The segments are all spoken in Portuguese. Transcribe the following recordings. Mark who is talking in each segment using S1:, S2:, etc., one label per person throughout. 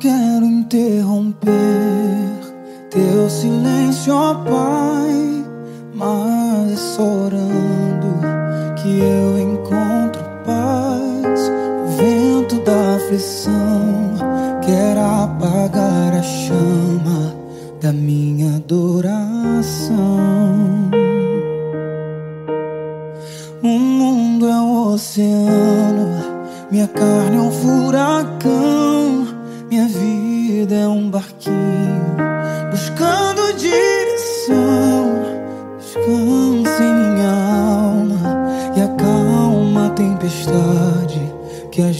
S1: quero interromper teu silêncio, ó Pai, mas é orando que eu encontro paz. O vento da aflição quer apagar a chama da minha adoração. O mundo é um oceano, minha carne é um furacão,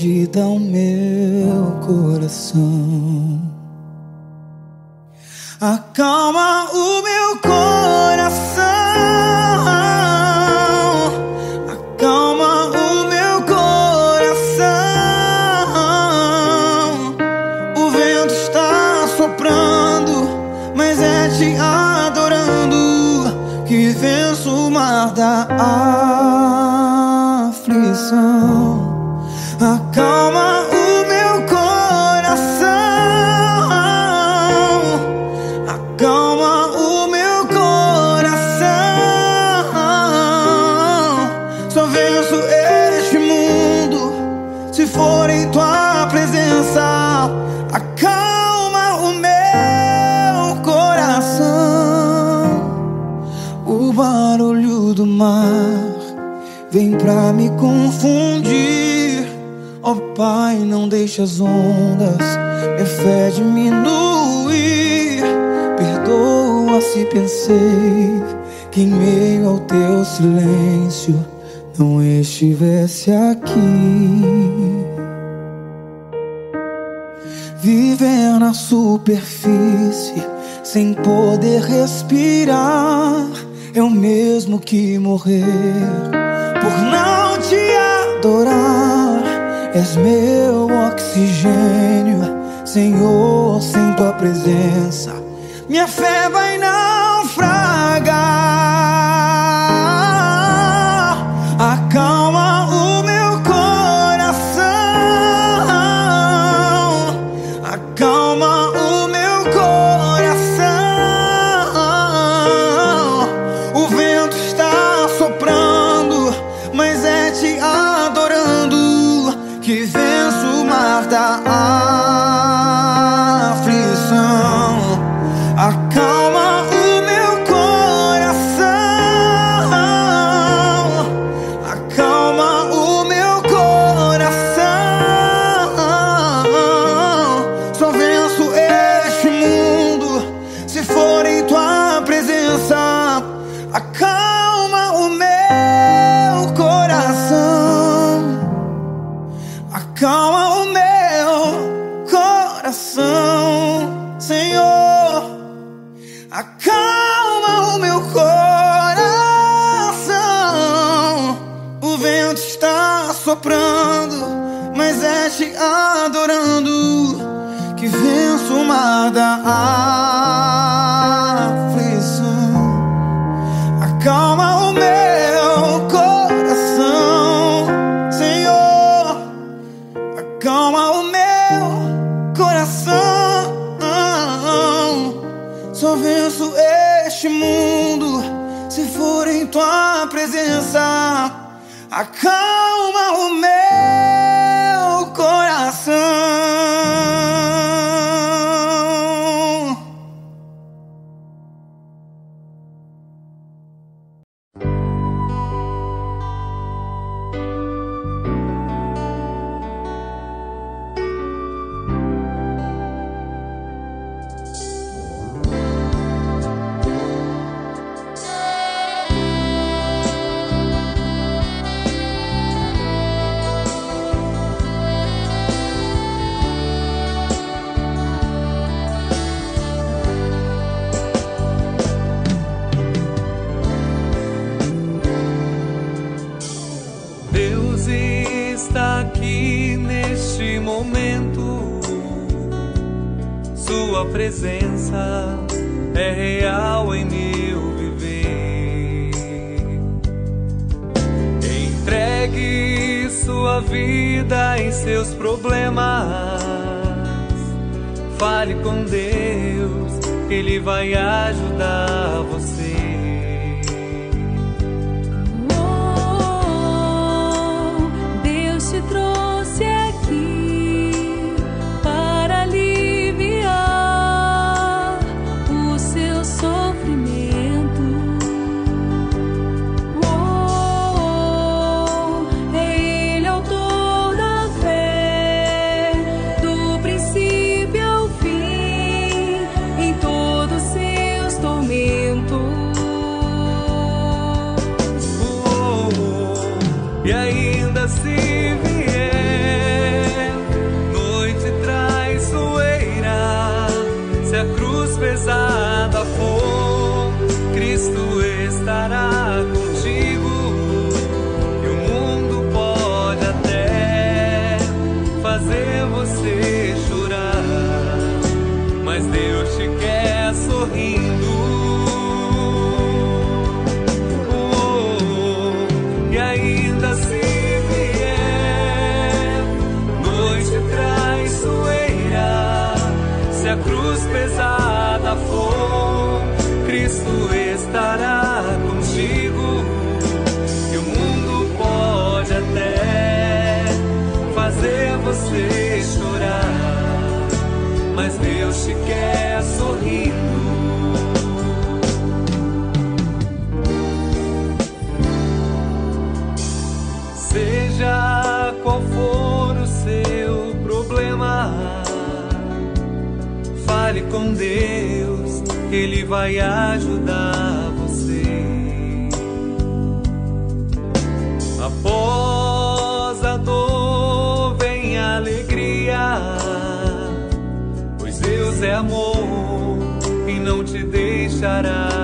S1: agita o meu coração. Acalma pra me confundir. Ó Pai, não deixe as ondas minha fé diminuir. Perdoa se pensei que em meio ao teu silêncio não estivesse aqui. Viver na superfície sem poder respirar é o mesmo que morrer por não te adorar. És meu oxigênio, Senhor, sem tua presença. Minha fé vai naufragar.
S2: Sua presença é real em meu viver. Entregue sua vida em seus problemas. Fale com Deus, Ele vai ajudar você. vai ajudar você. Após a dor vem a alegria, pois Deus é amor e não te deixará.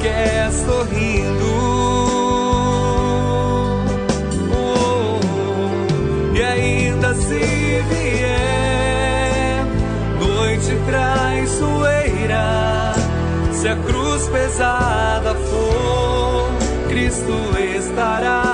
S2: quer sorrindo. Oh, e ainda se vier noite traiçoeira, se a cruz pesada for, Cristo estará.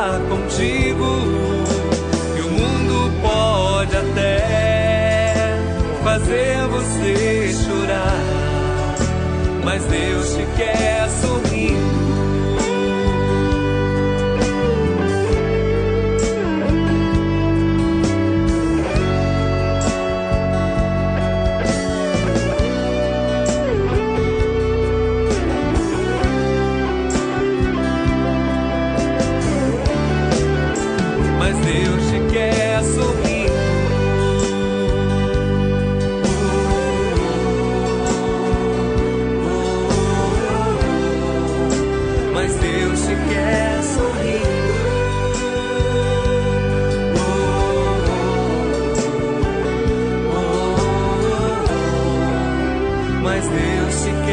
S2: mas Deus
S3: se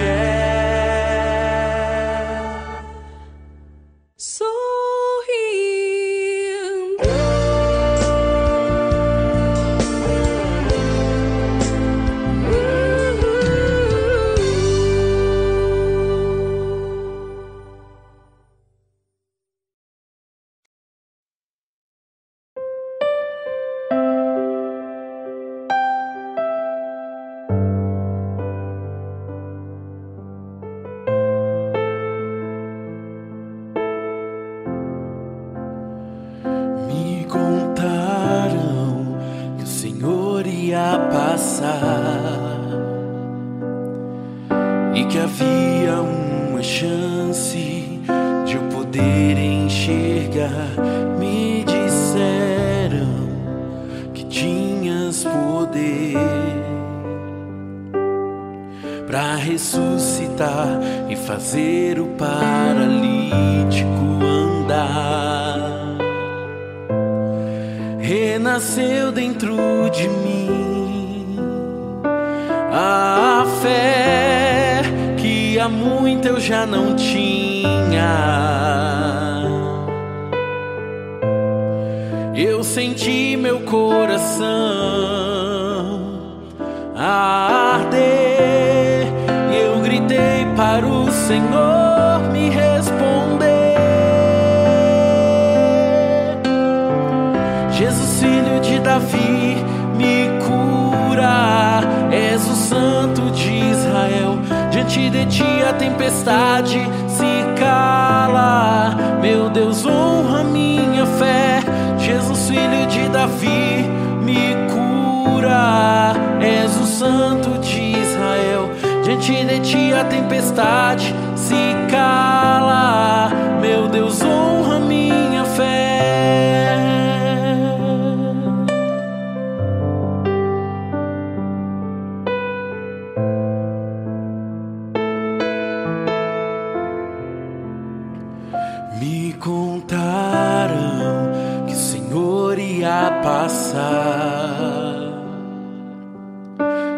S3: passar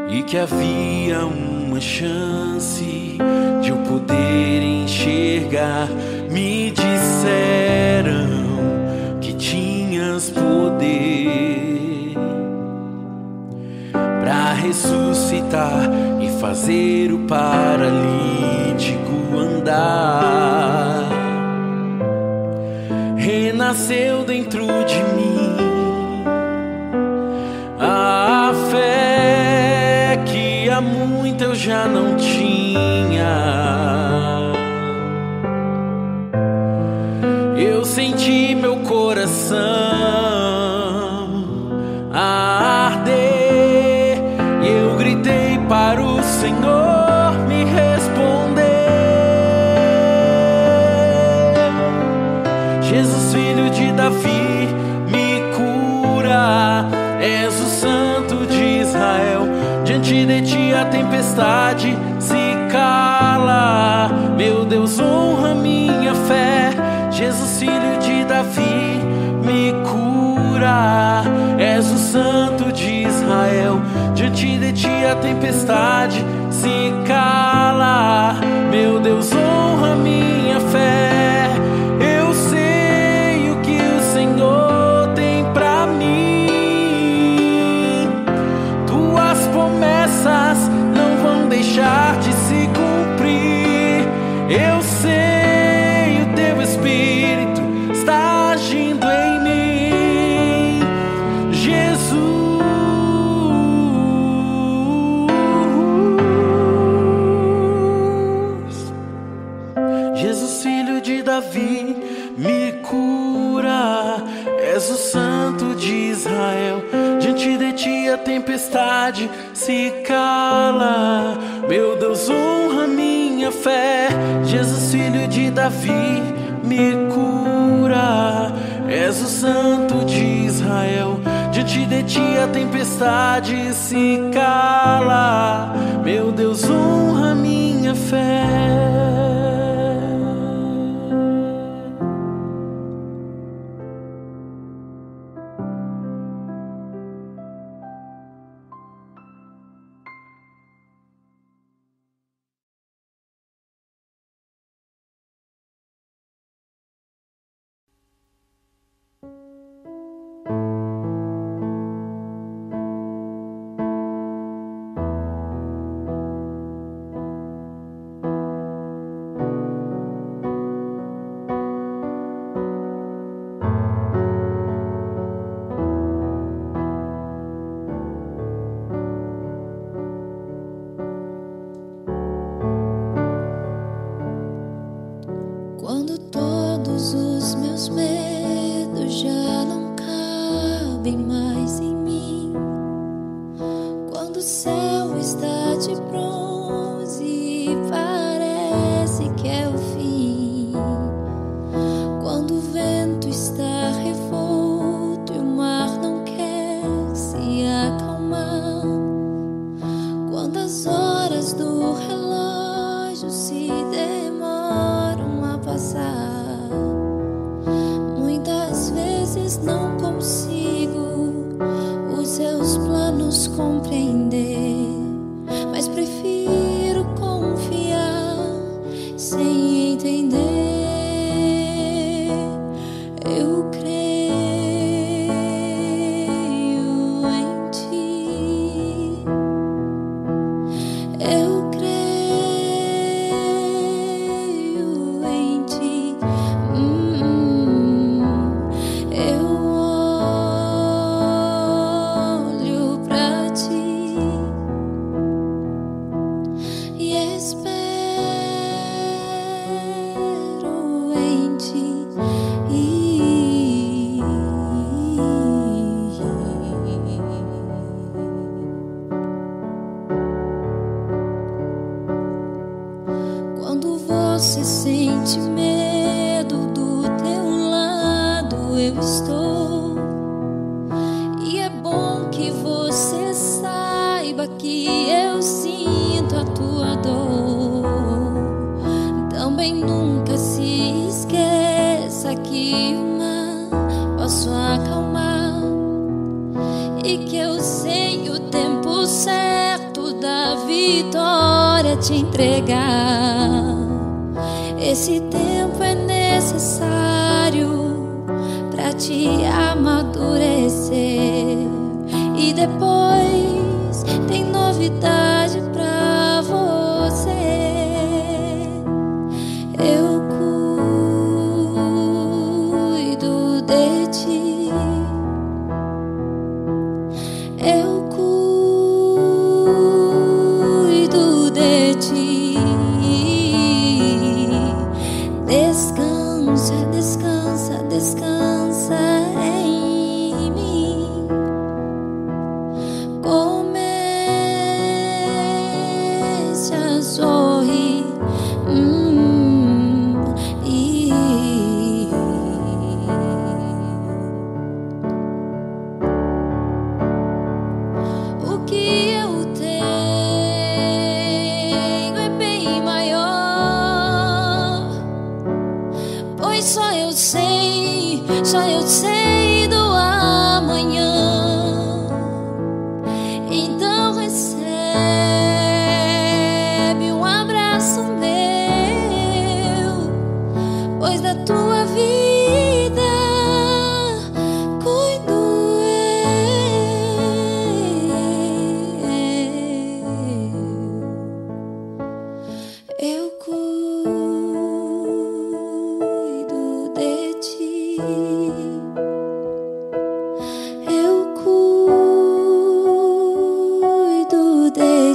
S3: e que havia uma chance de eu poder enxergar. Me disseram que tinhas poder para ressuscitar e fazer o paralítico andar. Renasceu dentro de mim já não tinha. Deus honra minha fé. Jesus, filho de Davi, me cura. És o santo de Israel. Diante de ti a tempestade se cala. Meu Deus, honra minha cala. Meu Deus, honra minha fé. Jesus, filho de Davi, me cura. És o santo de Israel. Diante de ti a tempestade se cala. Meu Deus, honra minha fé.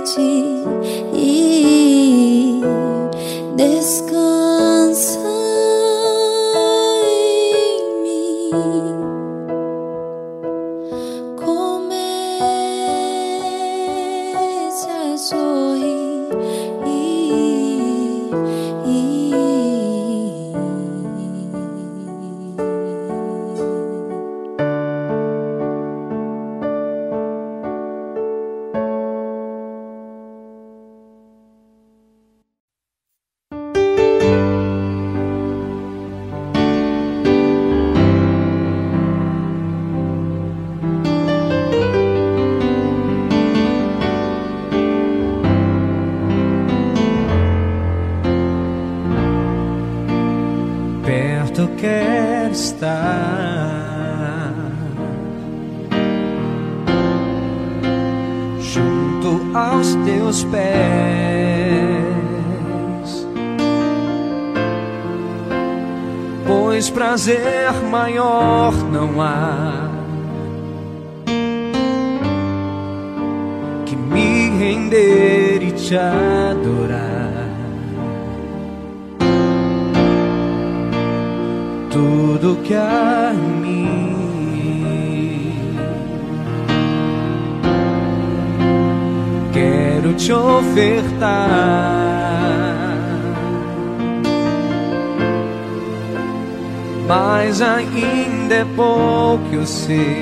S4: Cuido de
S5: pouco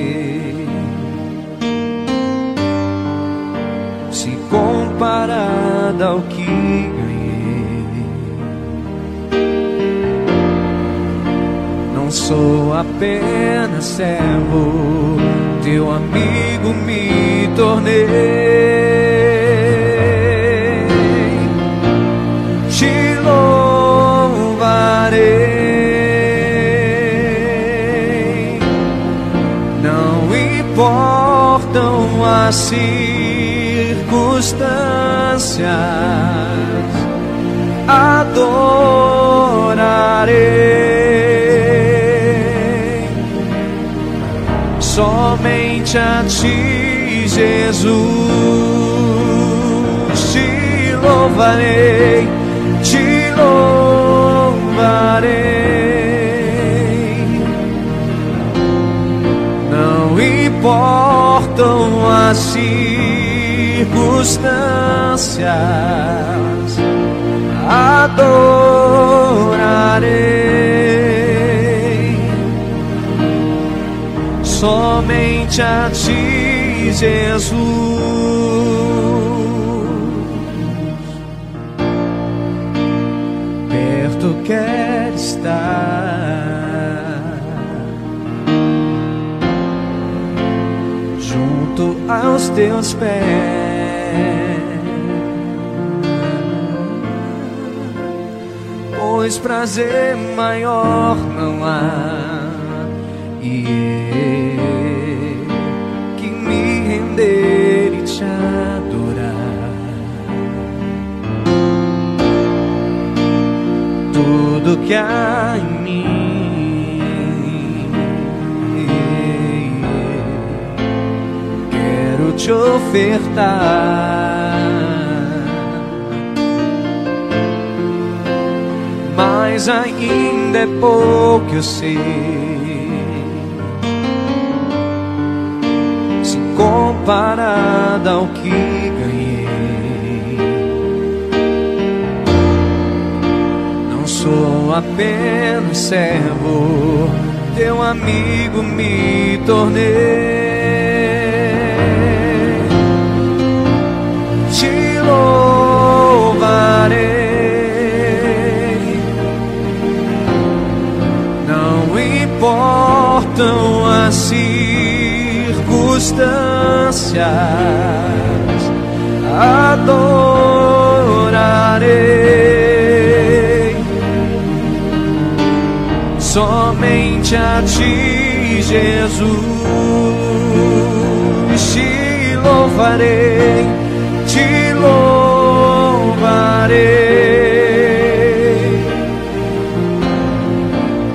S5: somente a ti, Jesus. Te louvarei, te louvarei. Não importam as circunstâncias, adorarei somente a ti, Jesus. Perto quer estar, junto aos teus pés. Pois prazer maior não há e eu que me render e te adorar. Tudo que há em mim, quero te ofertar. Mas ainda é pouco eu sei comparada ao que ganhei. Não sou apenas servo, teu amigo me tornei. Te louvarei. Não importam as circunstâncias, adorarei somente a ti, Jesus. Te louvarei, te louvarei.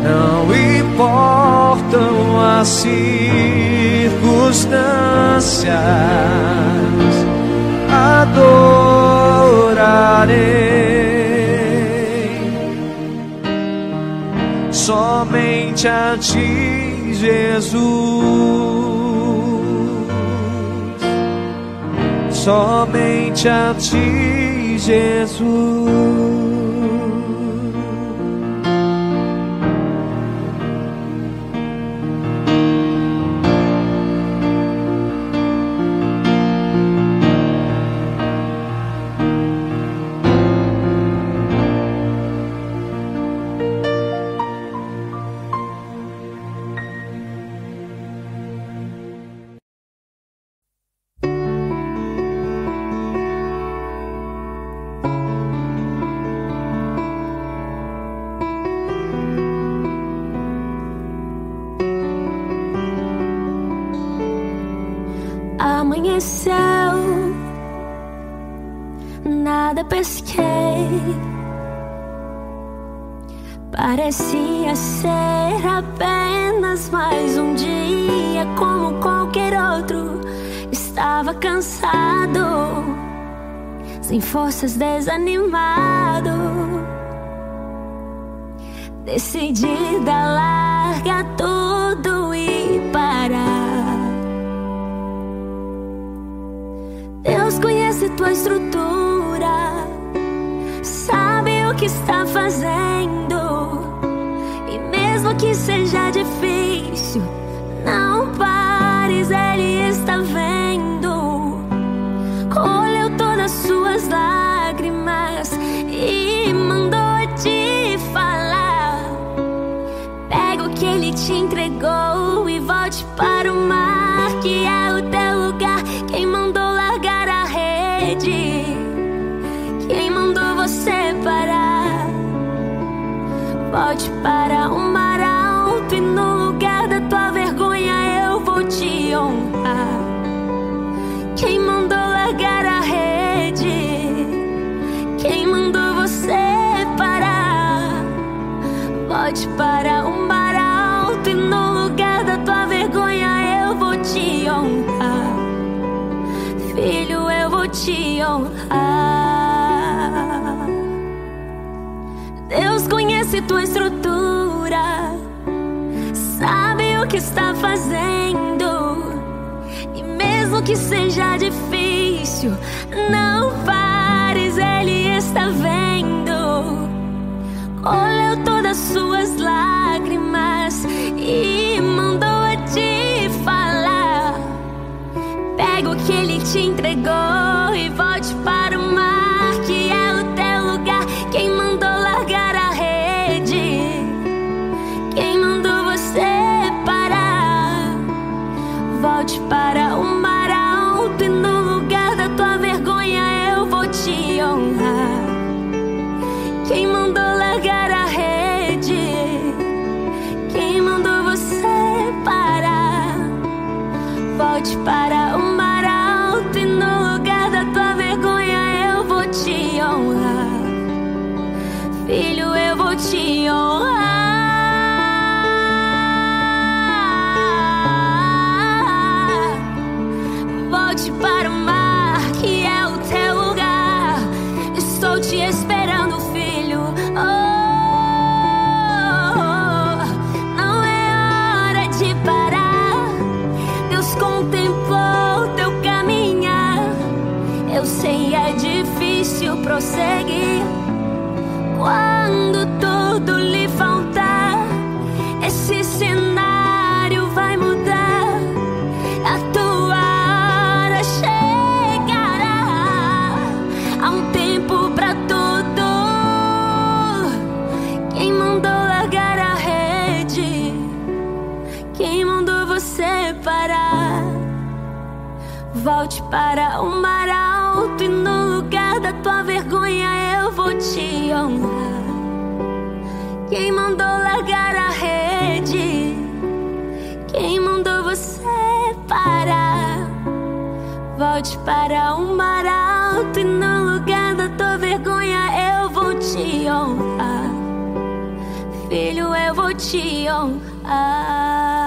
S5: Não importam as circunstâncias, adorarei somente a ti, Jesus. Somente a ti, Jesus.
S6: Forças, desanimado. Decidida a largar tudo e parar. Deus conhece tua estrutura, sabe o que está fazendo. E mesmo que seja difícil, não pares, Ele está vendo. Te entregou e volte para o mar, que é o teu lugar. Quem mandou rede. Quem mandou você parar? Volte para o mar alto e no lugar da tua vergonha eu vou te honrar. Quem mandou largar a rede? Quem mandou você parar? Volte para tua estrutura, sabe o que está fazendo. E mesmo que seja difícil, não pares, Ele está vendo. Olhou todas suas lágrimas e mandou a te falar. Pega o que Ele te entregou e volte para o mar, pra tudo. Quem mandou largar a rede? Quem mandou você parar? Volte para o mar alto e no lugar da tua vergonha eu vou te honrar. Quem mandou largar a rede? Quem mandou você parar? Volte para o mar alto e no lugar tua vergonha eu vou te honrar. Filho, eu vou te honrar.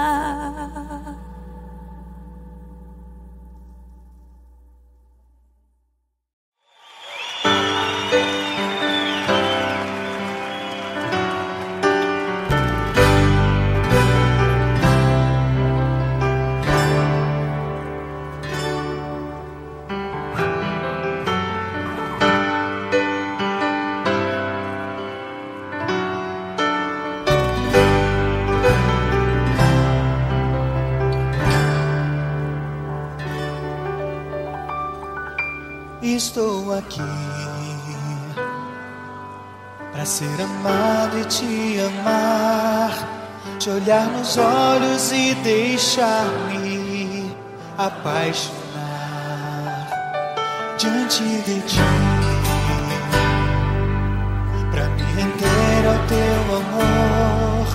S7: Aqui para ser amado e te amar, te olhar nos olhos e deixar-me apaixonar diante de ti, para me render ao teu amor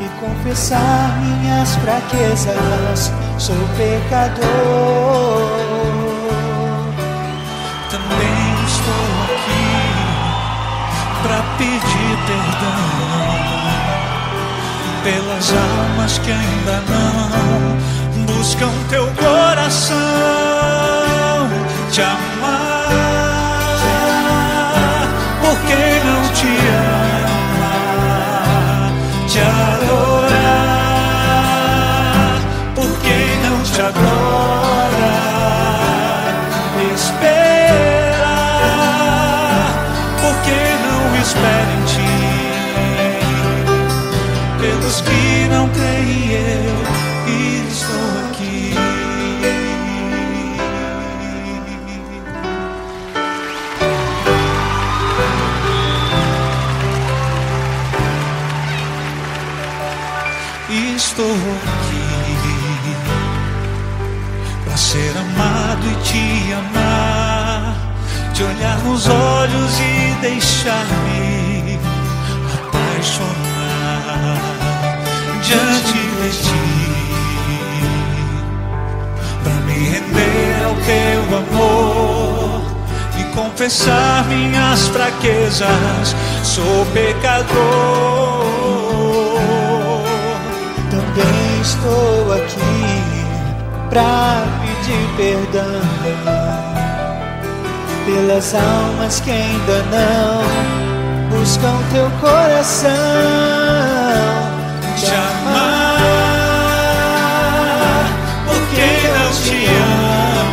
S7: e confessar minhas fraquezas. Sou pecador.
S8: Para pedir perdão pelas almas que ainda não buscam teu coração te amar. Por quem não te ama, te adorar. Por quem não te adora, esperar. Espera em ti? Pelos que não creem, eu estou aqui. Estou aqui para ser amado e te amar. Te olhar nos olhos e deixar-me apaixonar diante de ti. Pra me render ao teu amor e confessar minhas fraquezas, sou pecador.
S1: Também estou aqui pra pedir perdão pelas almas que ainda não buscam teu coração.
S8: Te amar, porque não te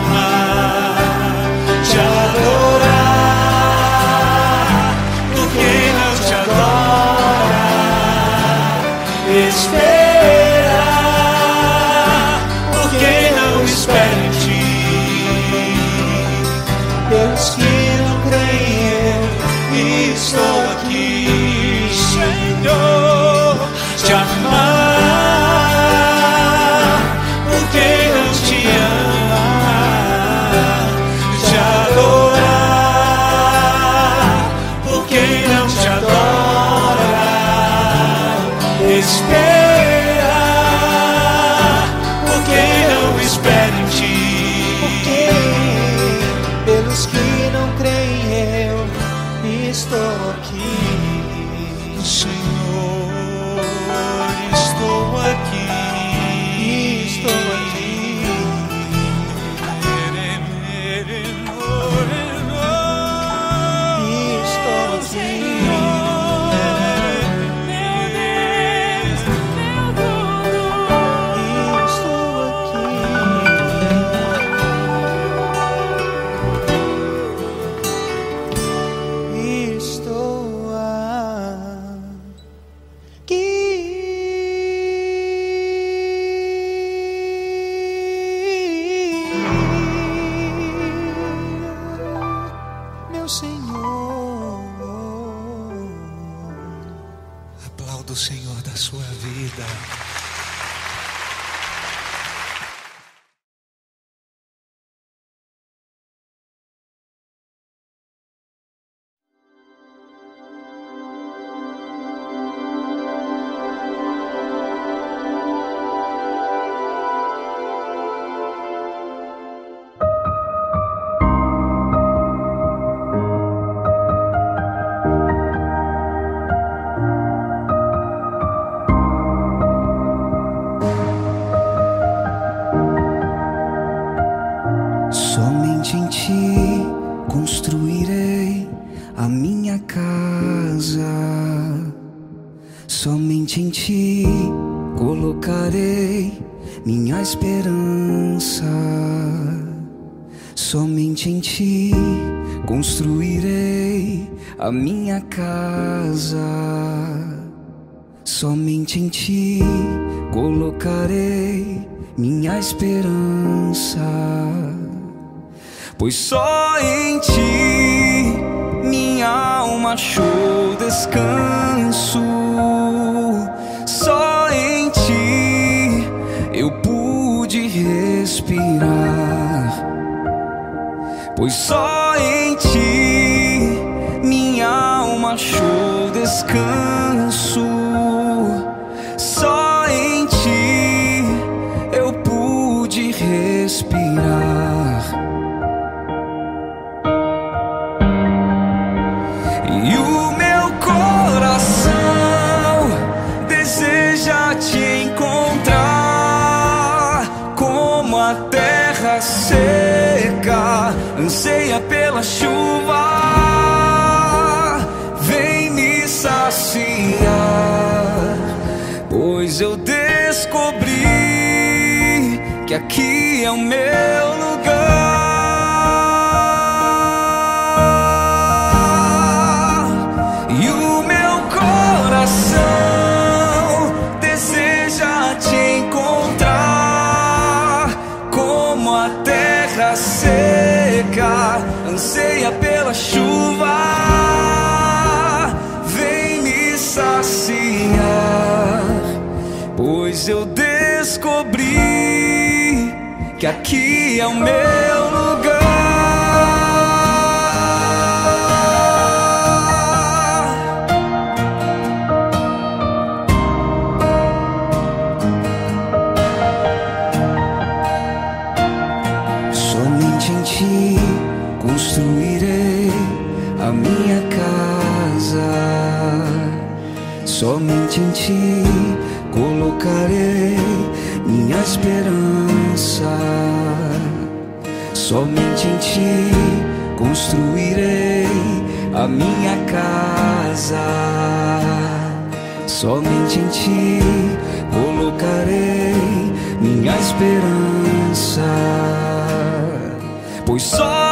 S8: ama, te adorar, porque não te adora, esperar,
S9: Pois só em ti minha alma achou descanso. Só em ti eu pude respirar. Pois só em ti minha alma achou descanso. Anseia pela chuva. Vem me saciar, pois eu descobri que aqui é o meu é o meu minha casa. Somente em ti colocarei minha esperança, pois só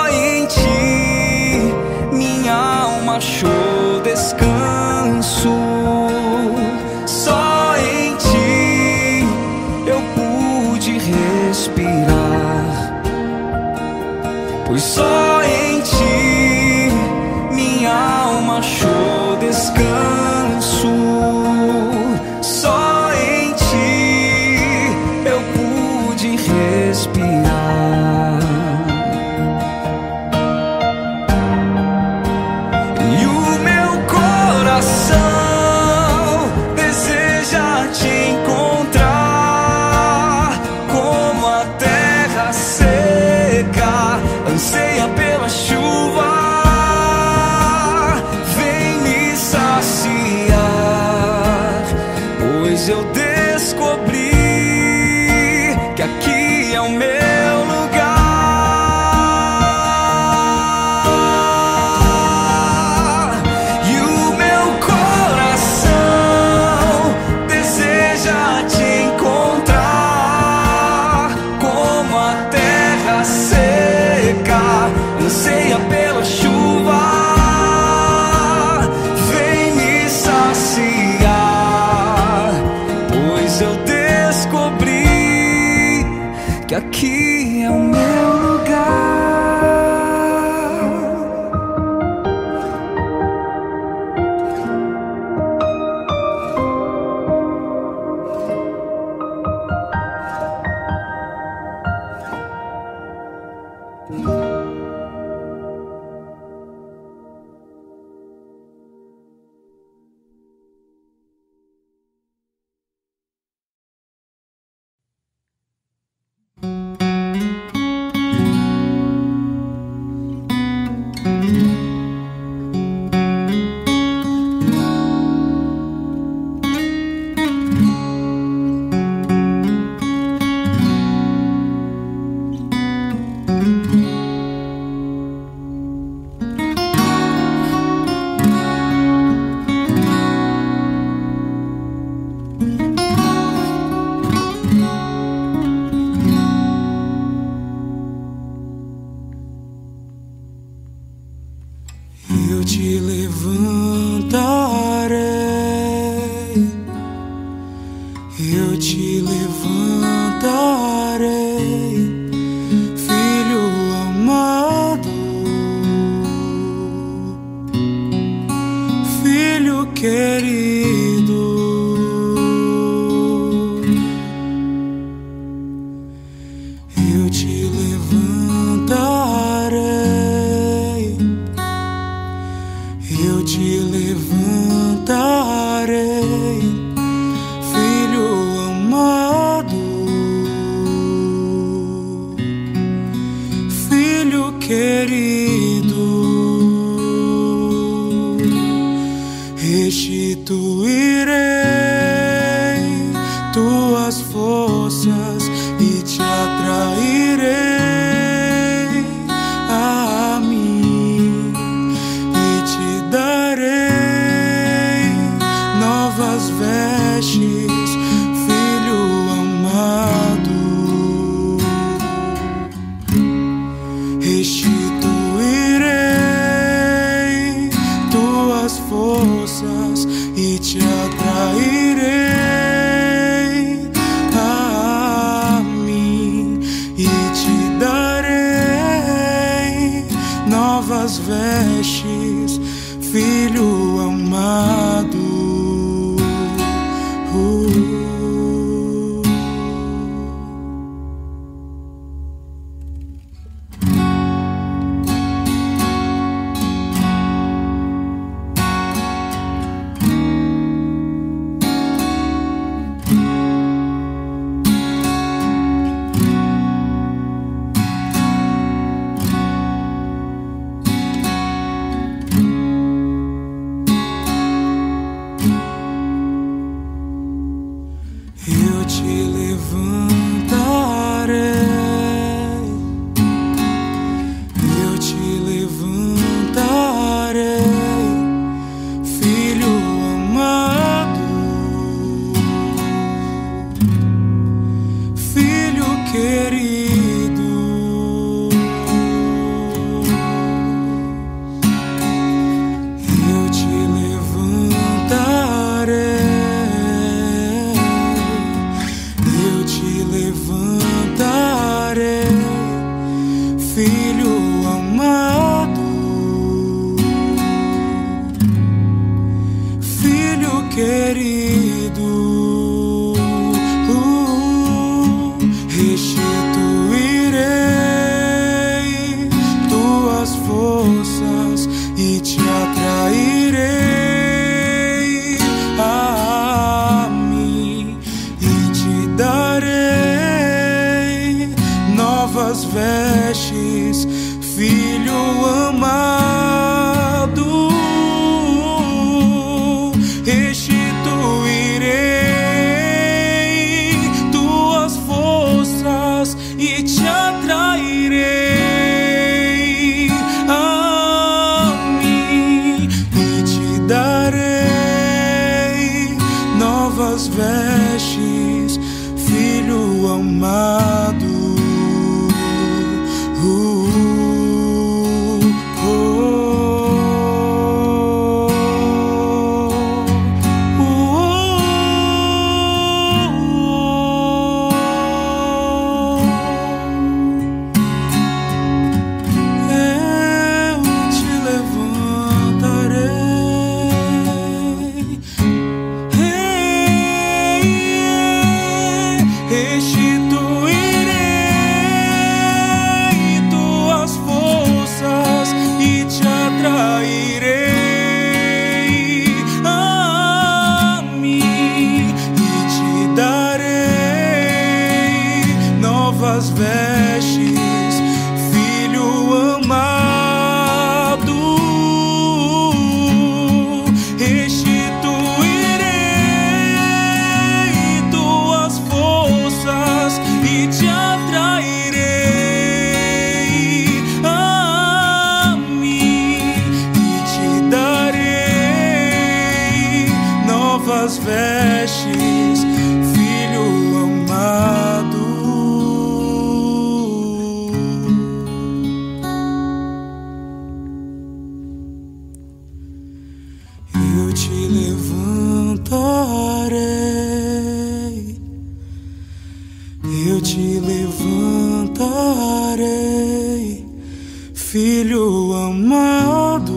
S9: filho amado,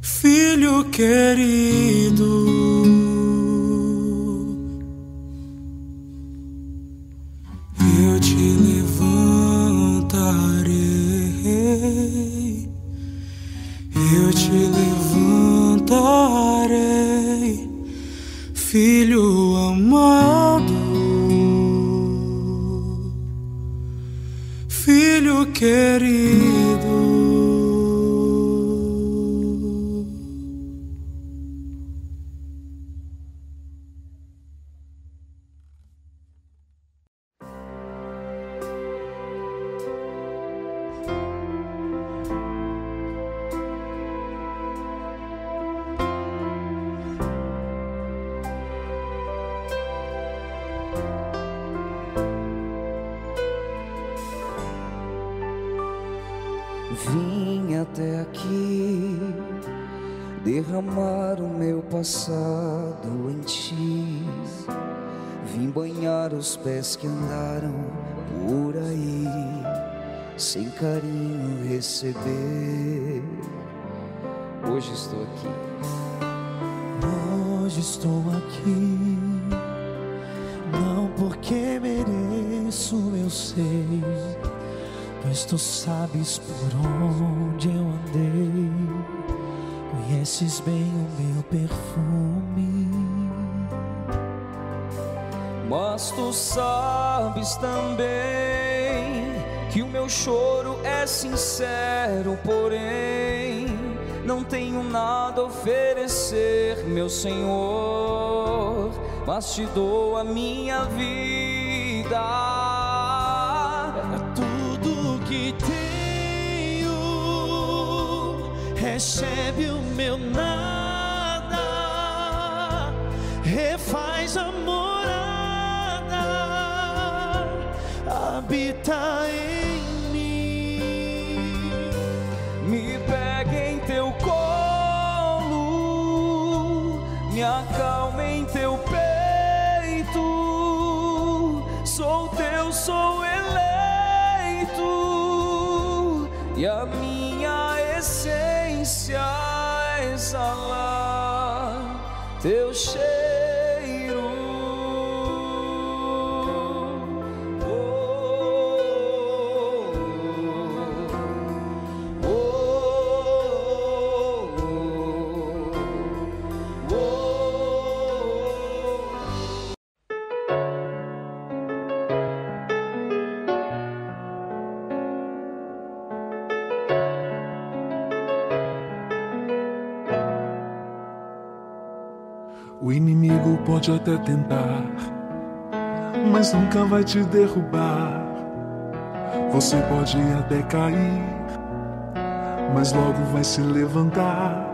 S9: filho querido. quería.
S5: mas te dou a minha vida.
S9: Tudo que tenho, recebe o meu nada, refaz a morada, habita em mim,
S5: me pega em teu colo, me acalme em teu peito. sou eleito e a minha essência é
S9: exalar teu cheiro.
S10: Pode até tentar, mas nunca vai te derrubar. Você pode até cair, mas logo vai se levantar.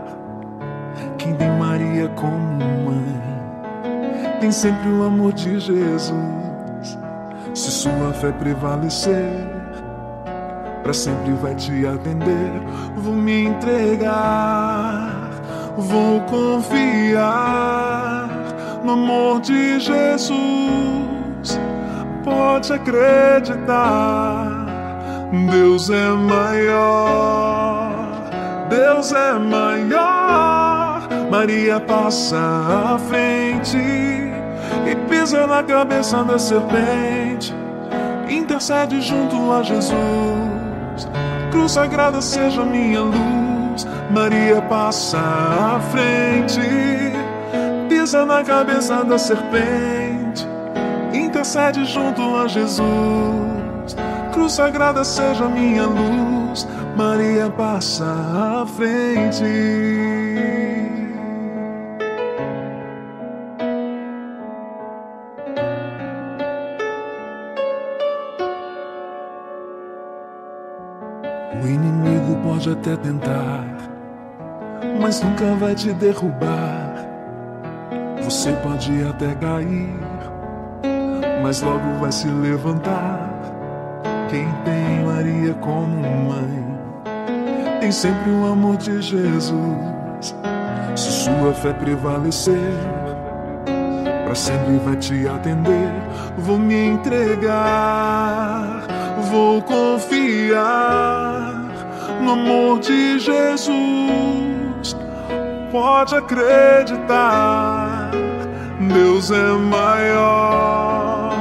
S10: Quem tem Maria como mãe, tem sempre o amor de Jesus. Se sua fé prevalecer, para sempre vai te atender. Vou me entregar, vou confiar no amor de Jesus. Pode acreditar, Deus é maior, Deus é maior. Maria passa à frente e pisa na cabeça da serpente intercede junto a Jesus. Cruz sagrada seja minha luz. Maria passa à frente, pisa na cabeça da serpente, intercede junto a Jesus. Cruz sagrada seja minha luz. Maria passa à frente. O inimigo pode até tentar, mas nunca vai te derrubar. Você pode até cair, mas logo vai se levantar. Quem tem Maria como mãe, tem sempre o amor de Jesus. Se sua fé prevalecer, para sempre vai te atender. Vou me entregar, vou confiar no amor de Jesus. Pode acreditar, Deus é maior,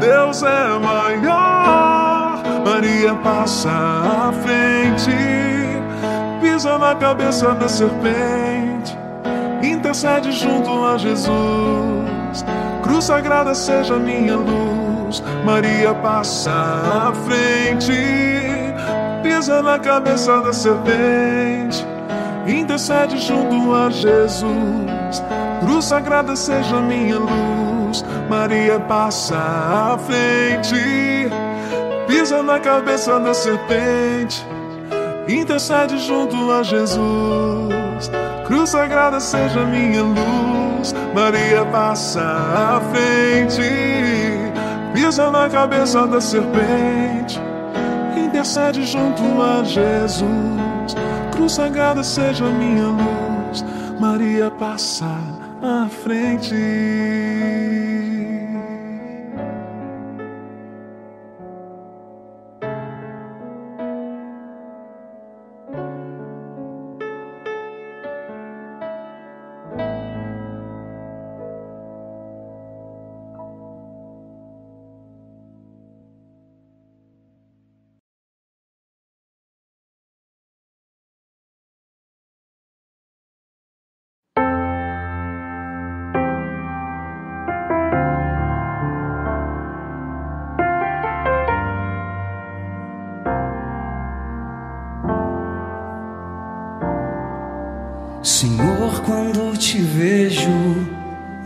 S10: Deus é maior. Maria passa à frente, pisa na cabeça da serpente, intercede junto a Jesus. Cruz sagrada seja minha luz. Maria passa à frente, pisa na cabeça da serpente, intercede junto a Jesus. Cruz sagrada seja minha luz. Maria passa à frente, pisa na cabeça da serpente, intercede junto a Jesus. Cruz sagrada seja minha luz. Maria passa à frente, pisa na cabeça da serpente, intercede junto a Jesus. Cruz sagrada seja minha luz. Maria passa à frente.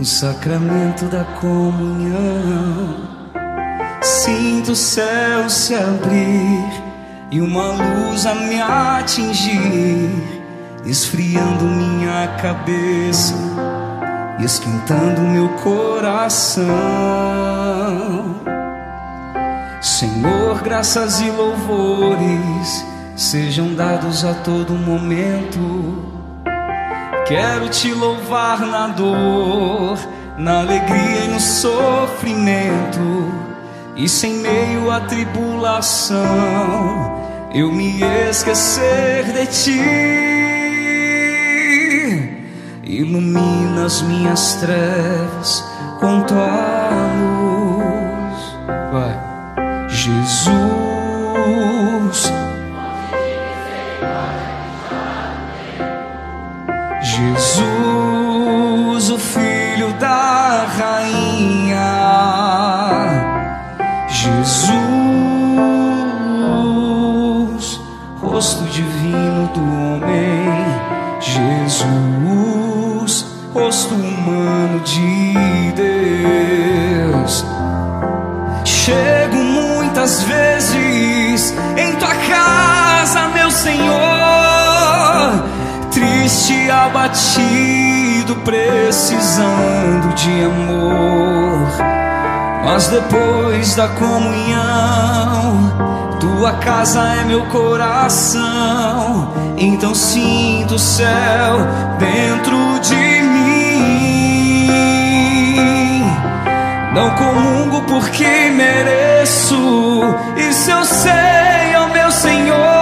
S9: Sacramento da comunhão, sinto o céu se abrir e uma luz a me atingir, esfriando minha cabeça e esquentando meu coração. Senhor, graças e louvores sejam dados a todo momento. Quero te louvar na dor, na alegria e no sofrimento, e sem meio à tribulação, eu me esquecer de ti. ilumina as minhas trevas com tua luz. Vai, Jesus. Jesus, rosto divino do homem. Jesus, rosto humano de Deus. Chego muitas vezes em tua casa, meu Senhor, triste, abatido, precisando de amor. Mas depois da comunhão, tua casa é meu coração. Então sinto o céu dentro de mim. Não comungo porque mereço, isso eu sei, ó meu Senhor.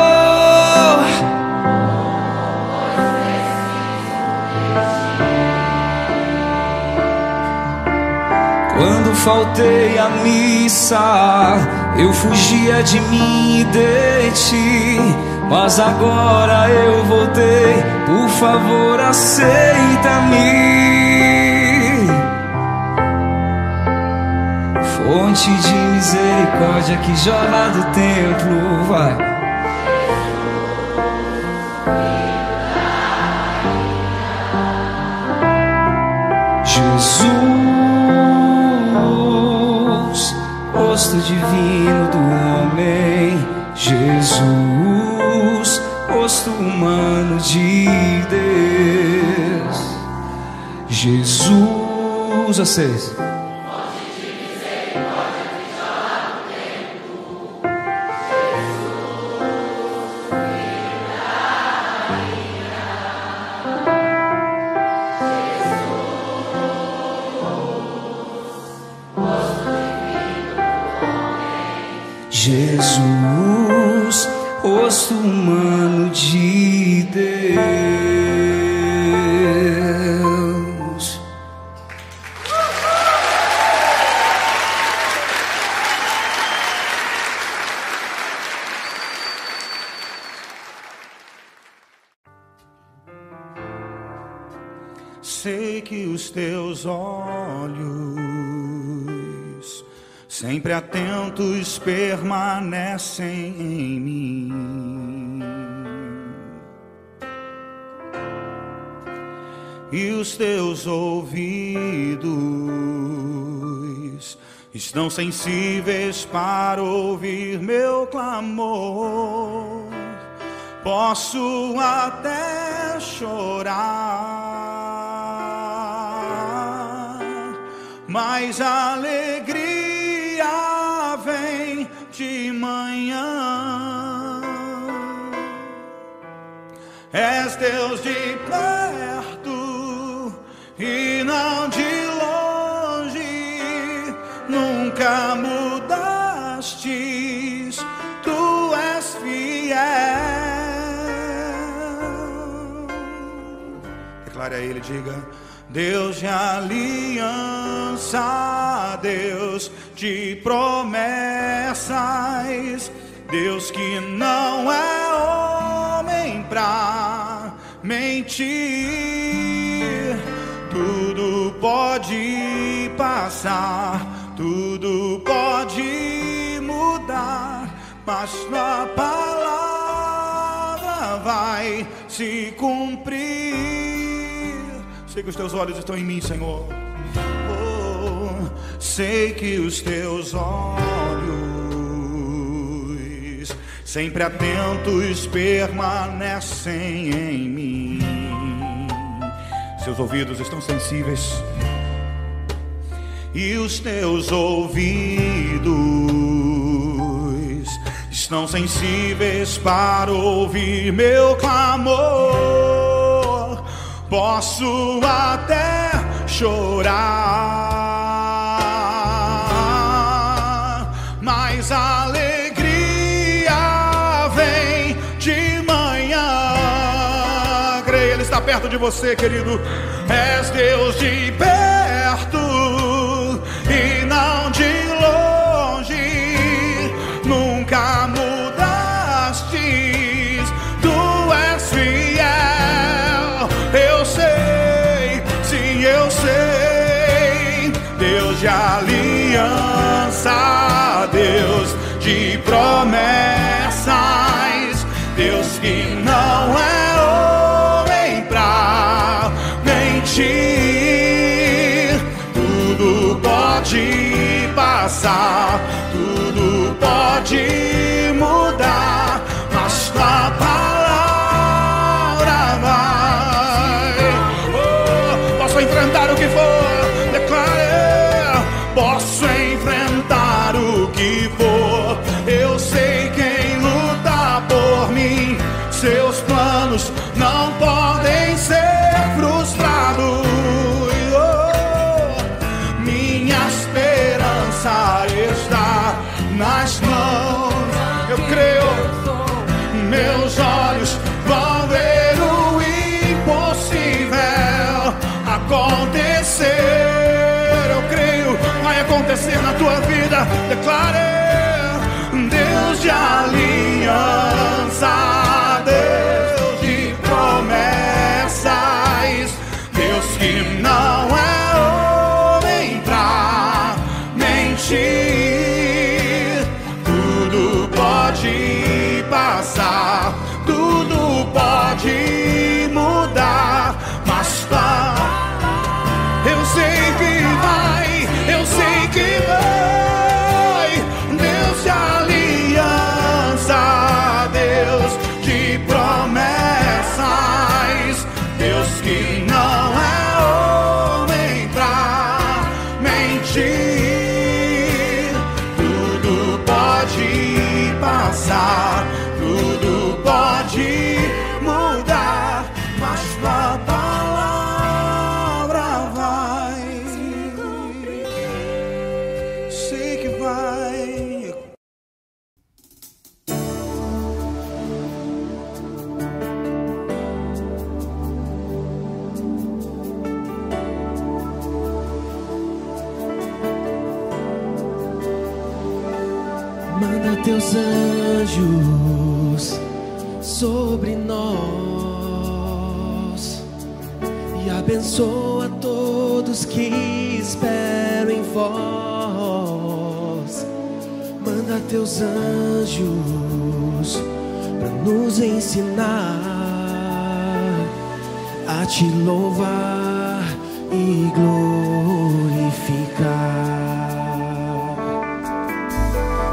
S9: Faltei à missa, eu fugia de mim e de ti. Mas agora eu voltei, por favor, aceita-me. Fonte de misericórdia que jorra do templo, vai. Jesus,
S7: permanecem em mim. E os teus ouvidos estão sensíveis para ouvir meu clamor. Posso até chorar, mas alegria de manhã. És Deus de perto e não de longe, nunca mudastes, tu és fiel. Declare a Ele, diga. Deus de aliança, Deus de promessas, Deus que não é homem pra mentir. Tudo pode passar, tudo pode mudar, mas tua palavra vai se cumprir. Sei que os teus olhos estão em mim, Senhor. Sei que os teus olhos, sempre atentos, permanecem em mim. Seus ouvidos estão sensíveis e os teus ouvidos estão sensíveis para ouvir meu clamor. Posso até chorar, de você, querido. És Deus de perto e não de longe. Nunca mudaste. Tu és fiel. Eu sei, sim, eu sei. Deus de aliança, Deus de promessas, Deus que não é passar, tudo pode vai acontecer na tua vida. Declare, Deus de aliança, Deus de promessas, Deus que não é
S3: abençoa todos que esperam em vós. Manda teus anjos para nos ensinar a te louvar e glorificar.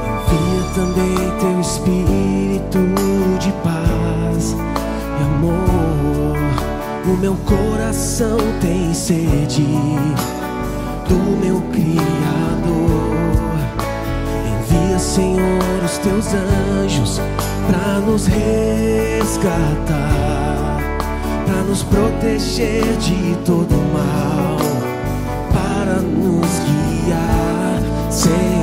S3: Envia também teu espírito meu coração tem sede do meu Criador. Envia, Senhor, os teus anjos para nos resgatar, para nos proteger de todo mal, para nos guiar, Senhor.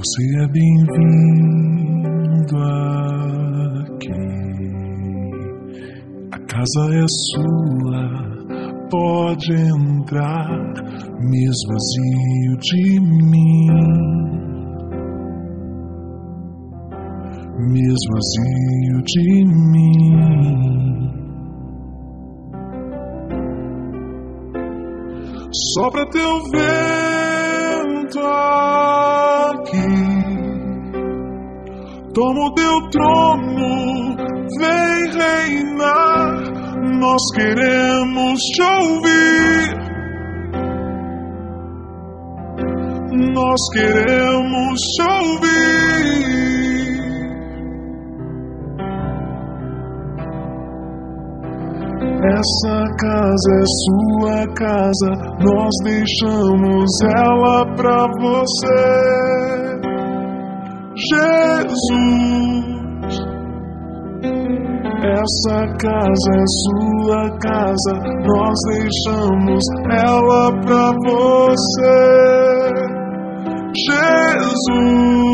S11: Você é
S10: bem-vindo aqui. A casa é sua, pode entrar, me esvazio de mim. Me esvazio de mim. Sopra teu vento aqui. Toma o teu trono, vem reinar. Nós queremos te ouvir. Nós queremos te ouvir. Essa casa é sua casa, nós deixamos ela pra você. Jesus, essa casa é sua casa, nós deixamos ela pra você. Jesus.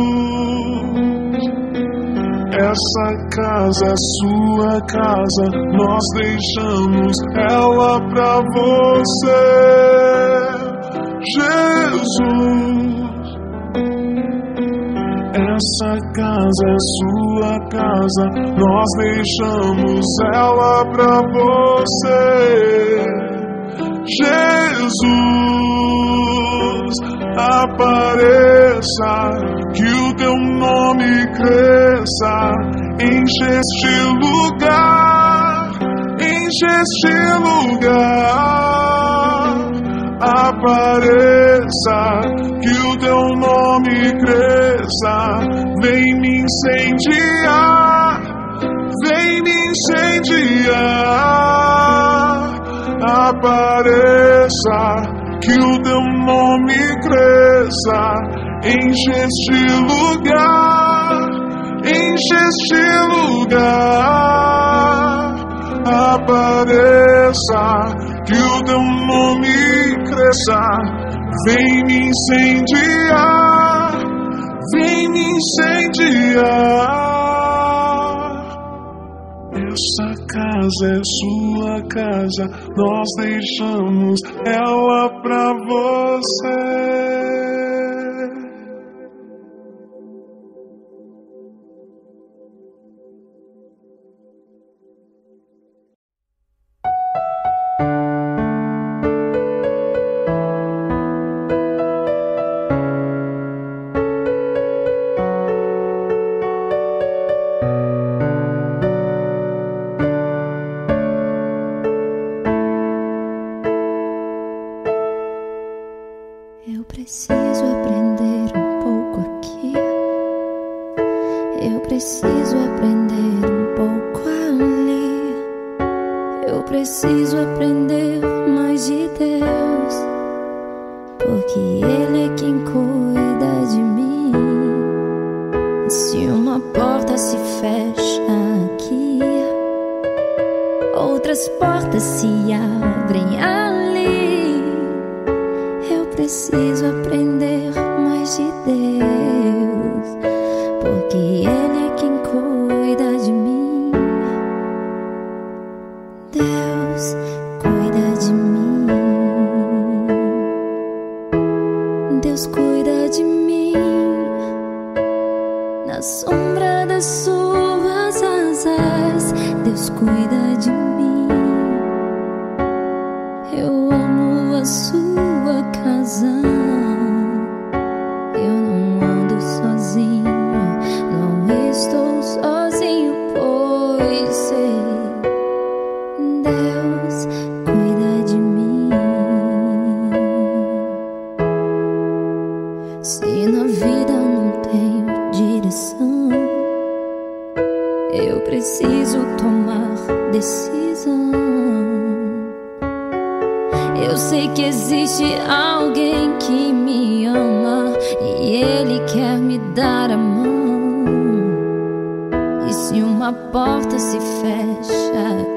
S10: Essa casa é sua casa, nós deixamos ela pra você. Jesus, essa casa é sua casa, nós deixamos ela pra você. Jesus, apareça, que o teu nome cresça, enche este lugar, enche este lugar. Apareça, que o teu nome cresça, vem me incendiar, vem me incendiar. Apareça, que o teu nome cresça, enche este lugar, enche este lugar. Apareça, que o teu nome cresça, vem me incendiar, vem me incendiar. Essa casa é sua casa, nós deixamos ela pra você.
S6: Se na vida não tenho direção, eu preciso tomar decisão. Eu sei que existe alguém que me ama e ele quer me dar a mão. E se uma porta se fecha